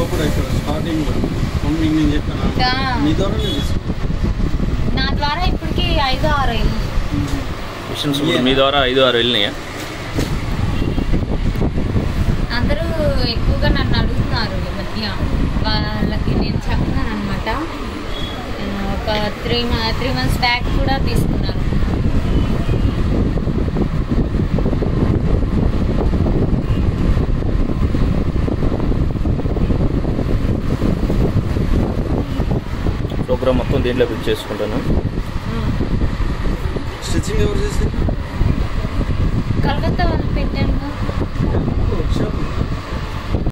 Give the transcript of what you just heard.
ఇక్కడ స్టార్టింగ్ నేను చెప్పాను నా ద్వారా ఇప్పటికి ఐదు ఆరు అయింది మిషన్స్ ఇప్పుడు మీ ద్వారా ఐదు ఆరు వెళ్ళినాయా అందరూ ఎక్కువగా నన్ను అడుగుతున్నారు ఈ మధ్య. వాళ్ళకి నేను చెప్తున్నాను అనమాట ఒక త్రీ త్రీ మంత్స్ బ్యాక్ కూడా తీసుకున్నాను ప్రోగ్రామ్ మొత్తం దీంట్లో ఫిట్ చేసుకుంటాను. స్టిచ్చింగ్ ఎవరు చేసి కలకత్తా వాళ్ళు పెట్టాను